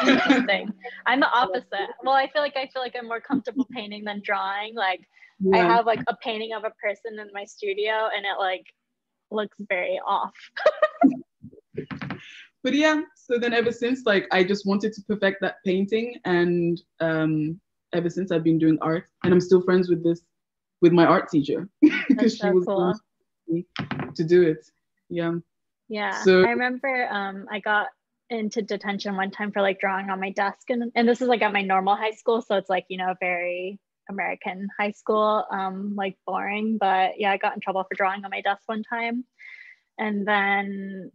Interesting. I'm the opposite. Well, I feel like I feel like I'm more comfortable painting than drawing. Like yeah. I have like a painting of a person in my studio and it like looks very off. [laughs] but yeah, so then ever since like I just wanted to perfect that painting and um ever since I've been doing art and I'm still friends with this with my art teacher [laughs] because she was cool to do it. Yeah. Yeah. So, I remember um, I got into detention one time for like drawing on my desk and, and this is like at my normal high school. So it's like, you know, very American high school, um, like boring. But yeah, I got in trouble for drawing on my desk one time. And then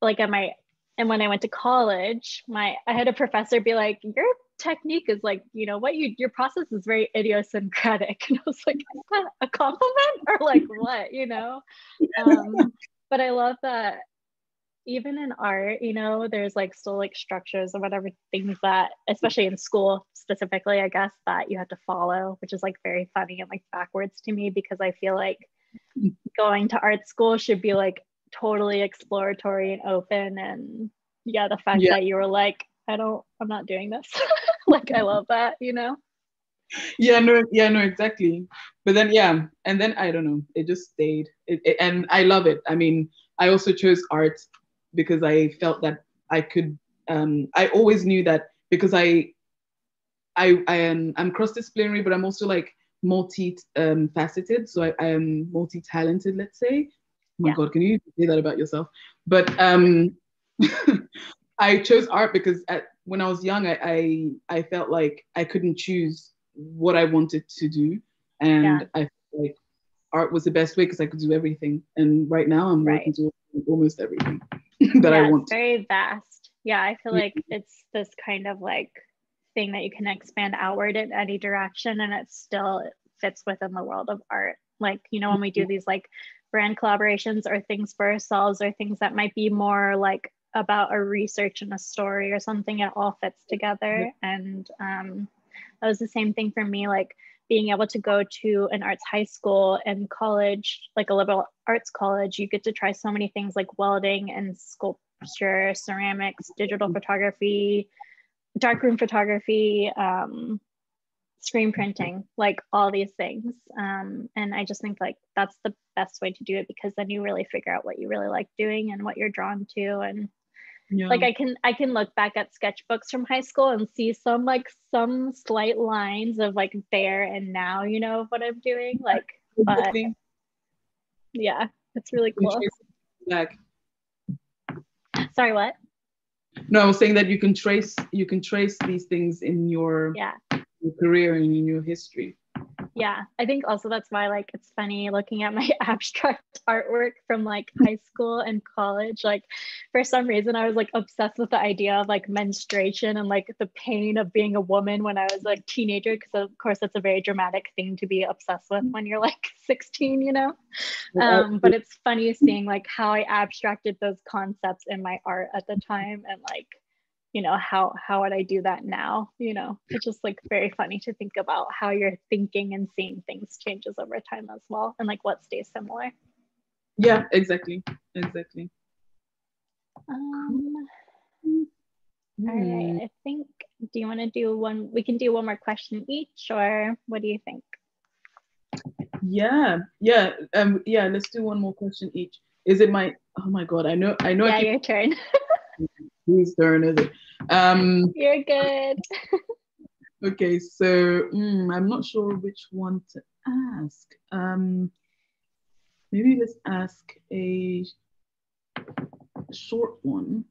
like at my and when I went to college, my I had a professor be like, Your technique is like, you know, what you your process is very idiosyncratic. [laughs] And I was like, is that a compliment or like what, you know? Um, but I love that even in art, you know, there's like still like structures or whatever things that, especially in school specifically, I guess, that you have to follow, which is like very funny and like backwards to me because I feel like going to art school should be like totally exploratory and open. And yeah, the fact yeah. that you were like, I don't, I'm not doing this. [laughs] like, I love that, you know? Yeah, no, yeah, no, exactly. But then, yeah, and then I don't know, it just stayed. It, it, and I love it. I mean, I also chose art because I felt that I could, um, I always knew that because I, I, I am, I'm cross-disciplinary, but I'm also like multi-faceted. Um, so I, I am multi-talented, let's say. My yeah. God, can you say that about yourself? But um, [laughs] I chose art because at, when I was young, I, I, I felt like I couldn't choose what I wanted to do, and yeah. I felt like art was the best way because I could do everything. And right now, I'm right. working to almost everything [laughs] that yeah, I want. Very vast. Yeah, I feel like it's this kind of like thing that you can expand outward in any direction, and it still fits within the world of art. Like you know, when we do these like brand collaborations or things for ourselves or things that might be more like about a research and a story or something, it all fits together. And um, that was the same thing for me, like being able to go to an arts high school and college, like a liberal arts college, you get to try so many things like welding and sculpture, ceramics, digital photography, darkroom photography, um, screen printing, like all these things. Um, and I just think like that's the best way to do it because then you really figure out what you really like doing and what you're drawn to. And yeah. like I can I can look back at sketchbooks from high school and see some like some slight lines of like there and now, you know, of what I'm doing. Like but yeah, it's really cool. Like sorry, what? No, I was saying that you can trace you can trace these things in your yeah your career and in your history. Yeah i think also that's why like it's funny looking at my [laughs] abstract artwork from like high school and college. Like for some reason i was like obsessed with the idea of like menstruation and like the pain of being a woman when i was like teenager because of course that's a very dramatic thing to be obsessed with when you're like [laughs] 16 you know? Um, but it's funny seeing like how i abstracted those concepts in my art at the time and like you know how how would i do that now you know it's just like very funny to think about how your thinking and seeing things changes over time as well and like what stays similar yeah exactly exactly Um, all right. I think, do you want to do one? We can do one more question each, or what do you think? Yeah, yeah, um, yeah. Let's do one more question each. Is it my? Oh my god! I know, I know. Yeah, I keep, your turn. [laughs] whose turn is it? Um. You're good. Okay, so mm, I'm not sure which one to ask. Um, maybe let's ask a short one,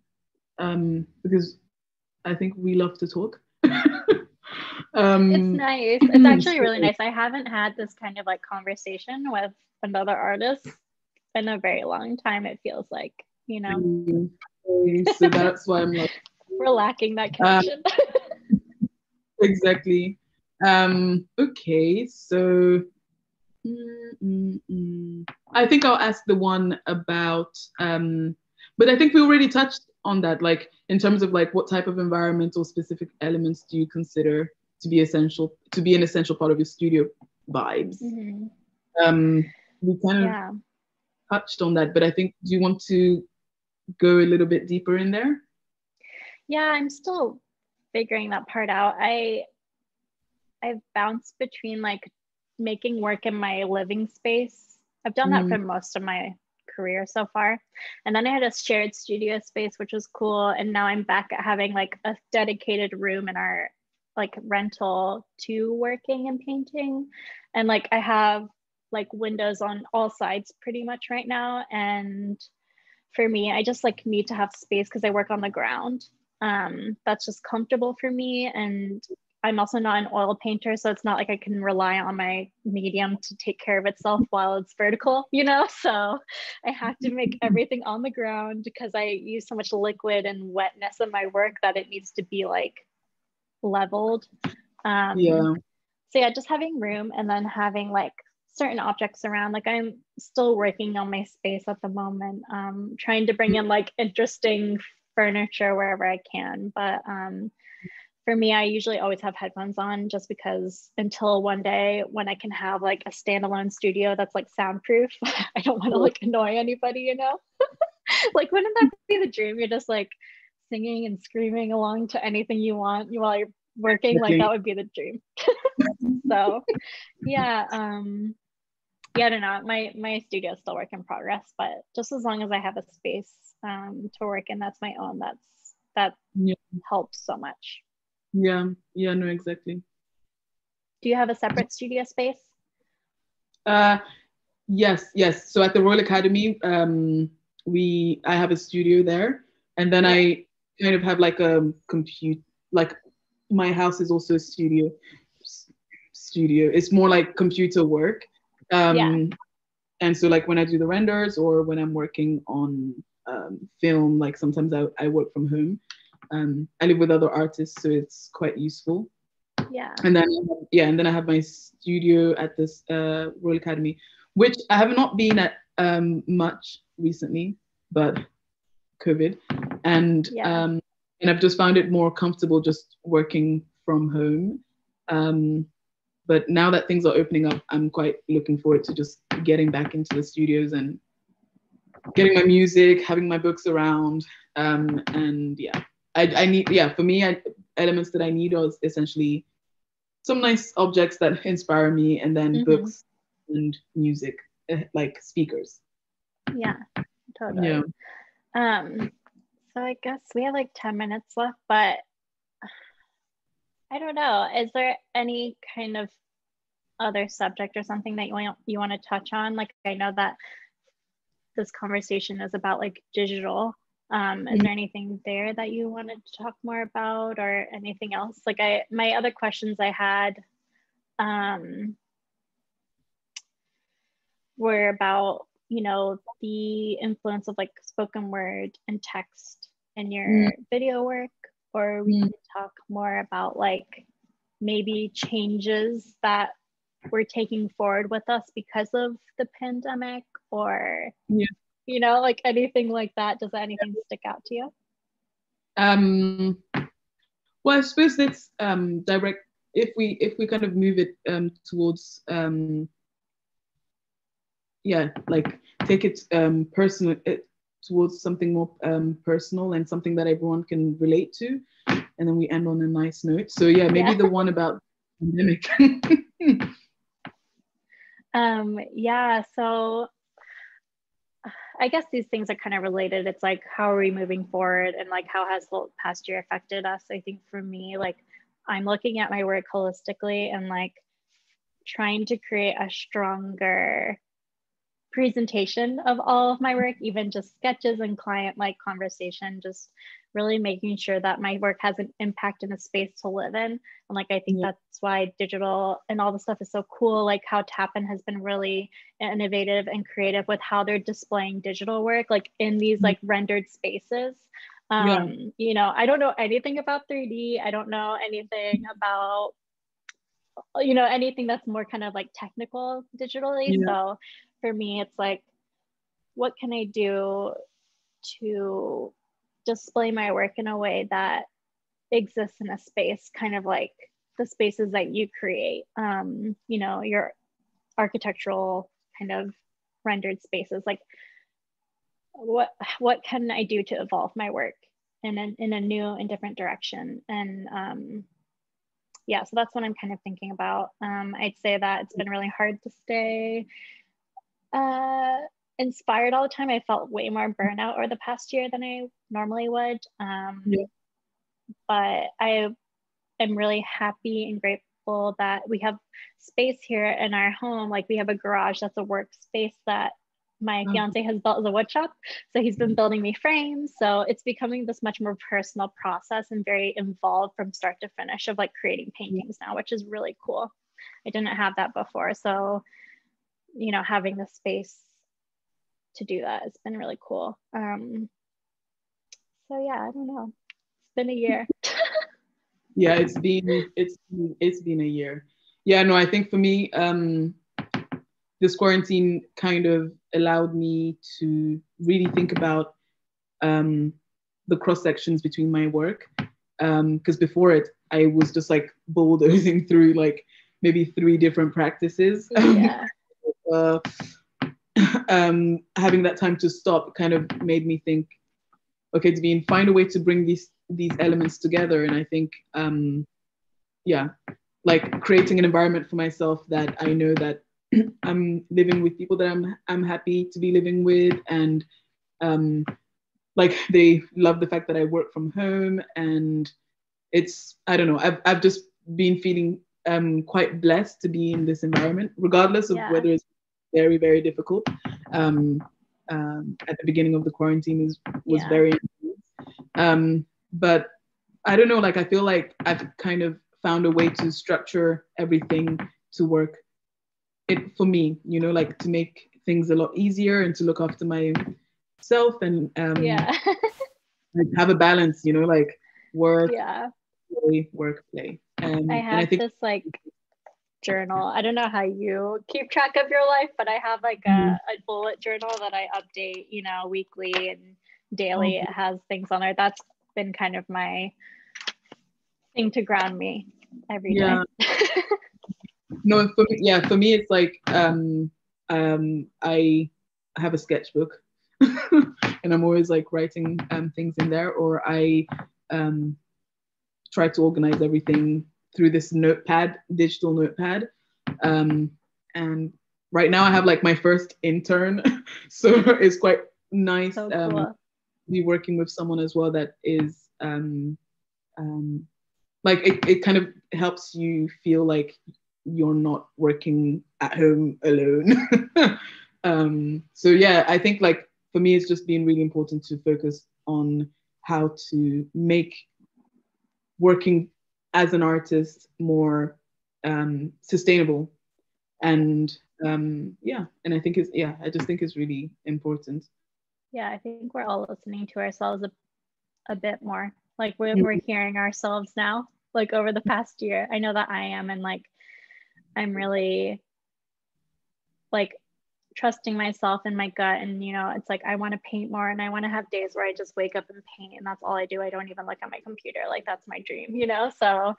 um, because I think we love to talk. [laughs] um, it's nice. [clears throat] It's actually really nice. I haven't had this kind of like conversation with another artist in a very long time. It feels like, you know. Mm, so that's why I'm like. We're lacking that connection. Uh, [laughs] exactly. Um, okay, so mm, mm, mm. I think I'll ask the one about, um, but I think we already touched on that, like in terms of like what type of environmental specific elements do you consider to be essential to be an essential part of your studio vibes? Mm-hmm. Um, we kind of yeah. touched on that, but I think do you want to go a little bit deeper in there? Yeah, I'm still figuring that part out. I I've bounced between like making work in my living space. I've done mm. that for most of my career so far. And then I had a shared studio space, which was cool. And now I'm back at having like a dedicated room in our like rental to working and painting. And like I have like windows on all sides pretty much right now. And for me, I just like need to have space because I work on the ground um, that's just comfortable for me. And I'm also not an oil painter, so it's not like I can rely on my medium to take care of itself while it's vertical, you know? [laughs] So I have to make everything on the ground because I use so much liquid and wetness in my work that it needs to be like leveled. Um, yeah. So yeah, just having room and then having like certain objects around. Like I'm still working on my space at the moment, um, trying to bring in like interesting furniture wherever I can. But um, for me, I usually always have headphones on just because until one day when I can have like a standalone studio that's like soundproof, [laughs] I don't want to like annoy anybody, you know? [laughs] like, wouldn't that be the dream? You're just like singing and screaming along to anything you want while you're working. Like, that would be the dream. [laughs] so, yeah. Um, yeah, I don't know. My my studio is still work in progress, but just as long as I have a space um, to work in that's my own that's that yeah. helps so much. Yeah. Yeah no exactly. Do you have a separate studio space? Uh yes yes. So at the royal academy um we i have a studio there and then i kind of have like a compute like my house is also a studio studio. It's more like computer work um yeah. and so like when i do the renders or when i'm working on um, film. Like sometimes I, I work from home. Um, I live with other artists, so it's quite useful. Yeah. And then yeah, and then I have my studio at this uh, Royal Academy, which I have not been at um, much recently, but COVID, and yeah. um, and I've just found it more comfortable just working from home. Um, but now that things are opening up, I'm quite looking forward to just getting back into the studios and getting my music, having my books around, um, and yeah, I, I need yeah for me I, elements that I need are essentially some nice objects that inspire me, and then mm-hmm. books and music eh, like speakers. Yeah, totally. Yeah. Um, so I guess we have like ten minutes left, but I don't know. Is there any kind of other subject or something that you want you want to touch on? Like I know that this conversation is about like digital. Um, is there anything there that you wanted to talk more about or anything else? Like I, my other questions I had um, were about, you know, the influence of like spoken word and text in your mm. video work, or we mm. could talk more about like maybe changes that we're taking forward with us because of the pandemic or yeah. you know like anything like that does anything stick out to you um well i suppose that's um direct if we if we kind of move it um towards um yeah like take it um personal it, towards something more um, personal and something that everyone can relate to. And then we end on a nice note. So yeah, maybe yeah. the one about [laughs] pandemic. um, yeah, so I guess these things are kind of related. It's like how are we moving forward and like how has the past year affected us? I think for me, like I'm looking at my work holistically and like trying to create a stronger presentation of all of my work, even just sketches and client like conversation, just really making sure that my work has an impact in the space to live in. And like, I think yeah. that's why digital and all the stuff is so cool. Like, how Tappan has been really innovative and creative with how they're displaying digital work, like in these mm-hmm. like rendered spaces. Um, yeah. You know, I don't know anything about 3D, I don't know anything about you know anything that's more kind of like technical digitally yeah. so for me, it's like, what can I do to display my work in a way that exists in a space, kind of like the spaces that you create, um, you know, your architectural kind of rendered spaces. Like, what what can I do to evolve my work in a, in a new and different direction? And um, yeah, so that's what I'm kind of thinking about. Um, I'd say that it's been really hard to stay uh, inspired all the time. I felt way more burnout over the past year than I normally would. Um, yeah. But I am really happy and grateful that we have space here in our home. Like we have a garage that's a workspace that my fiance has built as a wood shop. So he's been building me frames. So it's becoming this much more personal process and very involved from start to finish of like creating paintings now, which is really cool. I didn't have that before. So you know, having the space to do that has been really cool. Um, so yeah, I don't know. It's been a year. [laughs] yeah, it's been it's it's been a year. Yeah, no, I think for me, um, this quarantine kind of allowed me to really think about um, the cross sections between my work. Because um, before it, I was just like bulldozing [laughs] through like maybe three different practices. Yeah [laughs] uh, [coughs] um, having that time to stop kind of made me think, okay, Divine, find a way to bring these these elements together. And I think, um, yeah, like creating an environment for myself that I know that [coughs] I'm living with people that I'm I'm happy to be living with, and um, like they love the fact that I work from home, and it's I don't know I've I've just been feeling um, quite blessed to be in this environment, regardless of yeah. whether it's very, very difficult. Um, um, at the beginning of the quarantine was, was yeah. very um, but I don't know, like I feel like I've kind of found a way to structure everything to work it for me, you know, like to make things a lot easier and to look after myself and um, yeah. [laughs] have a balance, you know, like work, yeah. play, work, play. Um, I have I think, this like journal. I don't know how you keep track of your life, but I have like a, mm-hmm. a bullet journal that I update, you know, weekly and daily. It has things on there. That's been kind of my thing to ground me every yeah. day. [laughs] no, for me, yeah, for me, it's like um, um, I have a sketchbook [laughs] and I'm always like writing um, things in there, or I um, try to organize everything through this notepad, digital notepad. Um, and right now I have like my first intern. [laughs] so it's quite nice so um, cool. be working with someone as well that is um, um, like it, it kind of helps you feel like you're not working at home alone. [laughs] um, so yeah, I think like for me, it's just been really important to focus on how to make working as an artist more um, sustainable. And um, yeah and i think it's yeah i just think it's really important. Yeah i think we're all listening to ourselves a, a bit more like we're, we're mm-hmm. hearing ourselves now like over the past year. I know that i am and like i'm really like trusting myself and my gut. And you know it's like i want to paint more and i want to have days where i just wake up and paint and that's all i do. I don't even look at my computer. Like that's my dream you know? So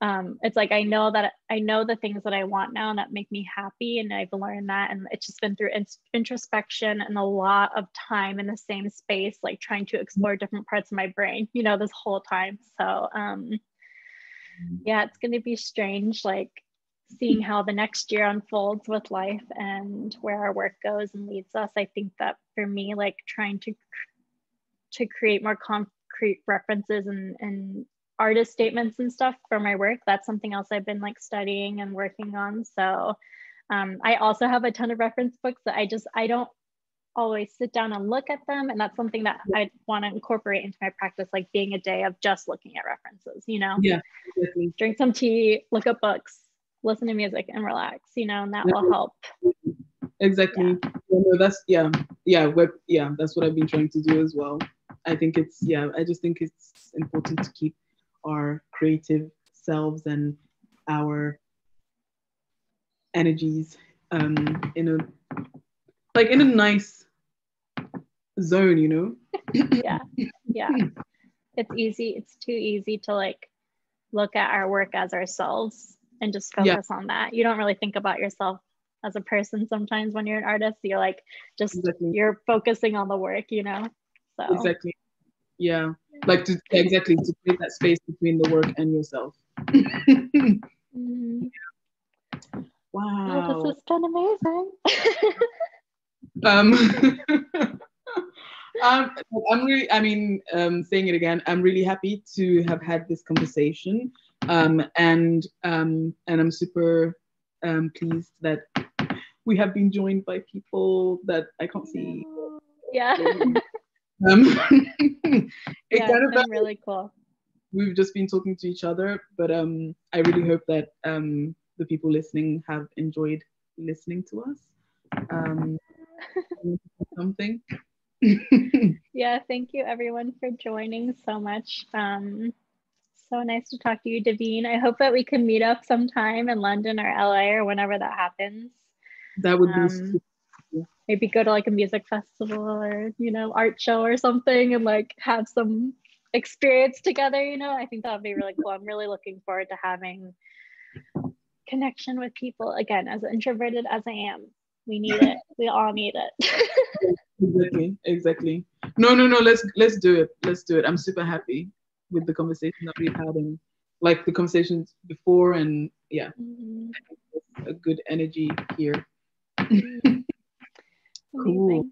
um, it's like i know that i know the things that i want now and that make me happy and i've learned that. And it's just been through in- introspection and a lot of time in the same space like trying to explore different parts of my brain you know this whole time. So um yeah it's going to be strange like seeing how the next year unfolds with life and where our work goes and leads us i think that for me like trying to to create more concrete references and and artist statements and stuff for my work that's something else i've been like studying and working on. So um, i also have a ton of reference books that i just i don't always sit down and look at them and that's something that i want to incorporate into my practice like being a day of just looking at references you know? Yeah drink some tea look at books listen to music and relax, you know, and that will help. Exactly. Yeah. no, that's yeah, yeah, web, yeah, that's what I've been trying to do as well. I think it's yeah, I just think it's important to keep our creative selves and our energies um in a like in a nice zone, you know? [coughs] yeah. Yeah. It's easy, it's too easy to like look at our work as ourselves and just focus yeah. on that. You don't really think about yourself as a person sometimes when you're an artist. You're like just exactly. you're focusing on the work, you know. So exactly. Yeah. Like to exactly to create that space between the work and yourself. mm-hmm. Wow. Oh, this has been amazing. um [laughs] um, I'm really, I mean, um, saying it again, I'm really happy to have had this conversation. Um, and um, and I'm super um, pleased that we have been joined by people that I can't see. Yeah. um, [laughs] [laughs] yeah, kind of been really cool. We've just been talking to each other, but um, I really hope that um, the people listening have enjoyed listening to us. Um, [laughs] something. yeah, thank you everyone for joining so much. Um, so nice to talk to you, Divine. I hope that we can meet up sometime in London or LA or whenever that happens. That would be um, maybe go to like a music festival or you know art show or something and like have some experience together. You know, I think that would be really cool. I'm really looking forward to having connection with people again. As introverted as I am, we need it. we all need it. [laughs] exactly. Exactly. No, no, no. Let's let's do it. Let's do it. I'm super happy with the conversation that we've had and like the conversations before and yeah. Mm-hmm. a good energy here. [laughs] Cool